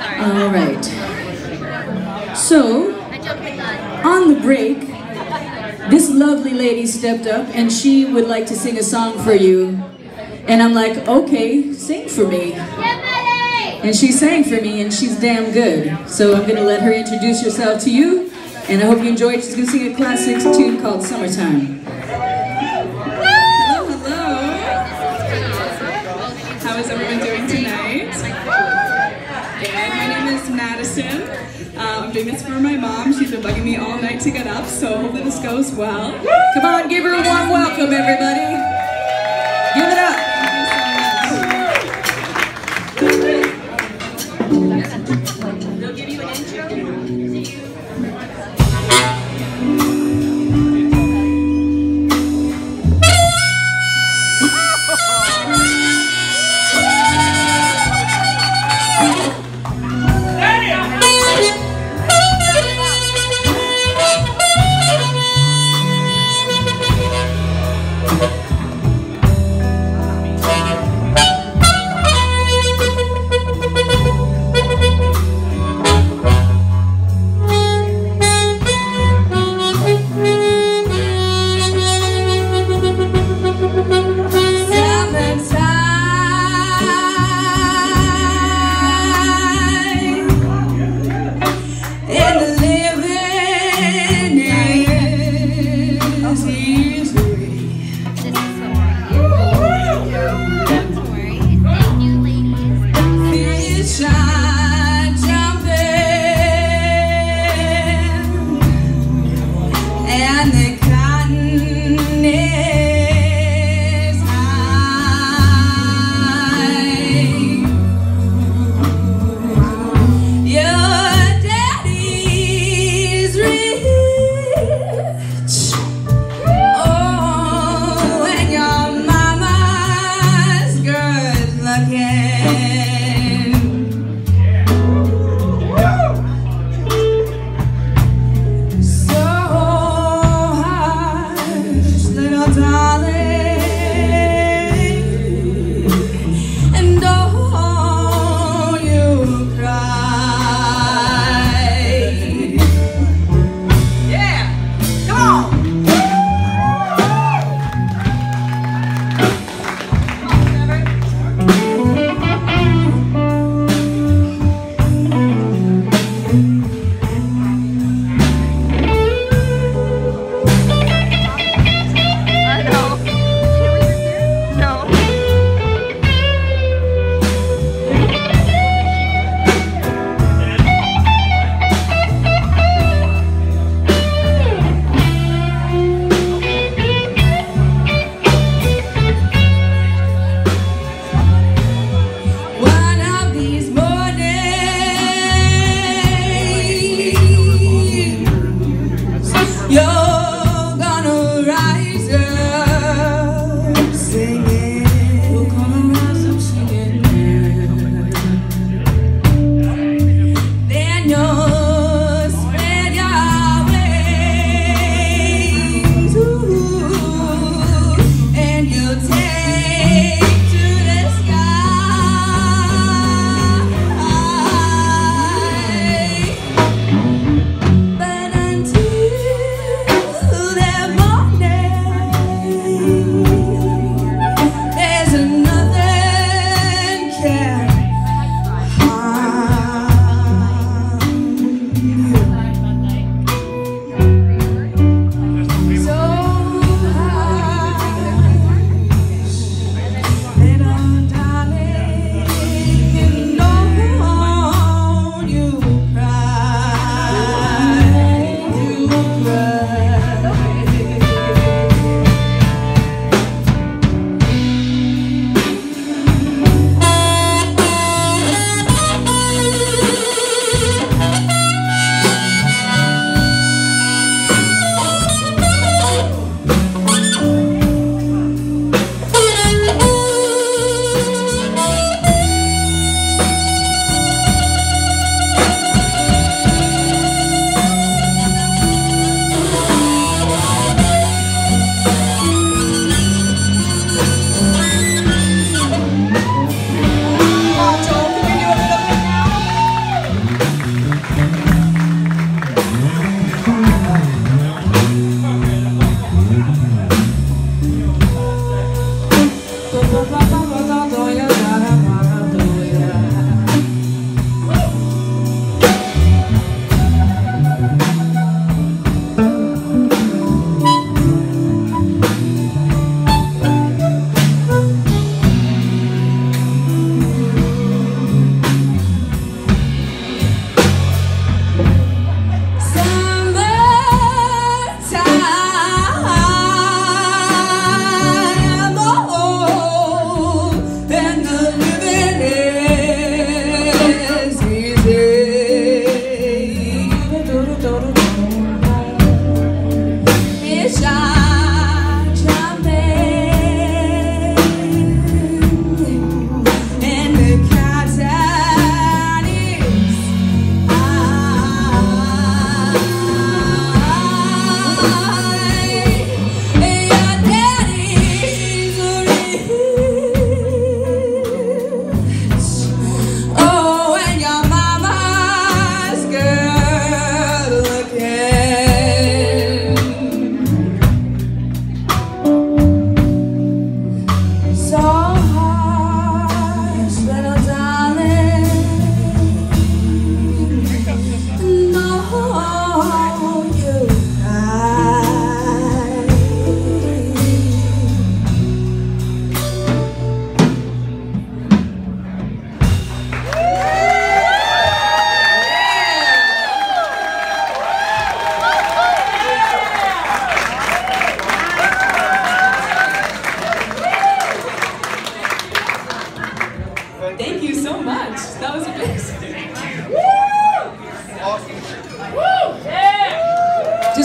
All right. So, on the break, this lovely lady stepped up and she would like to sing a song for you. And I'm like, okay, sing for me. And she sang for me and she's damn good. So I'm gonna let her introduce herself to you. And I hope you enjoy it. She's gonna sing a classic tune called Summertime. Hello, hello. How is everyone this for my mom. She's been bugging me all night to get up, so hopefully this goes well. Come on, give her a warm welcome, everybody.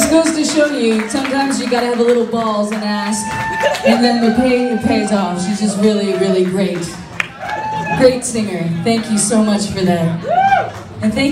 Goes to show you, sometimes you gotta have a little balls and ask, and then the pay it pays off. She's just really, really great. Great singer. Thank you so much for that. And thank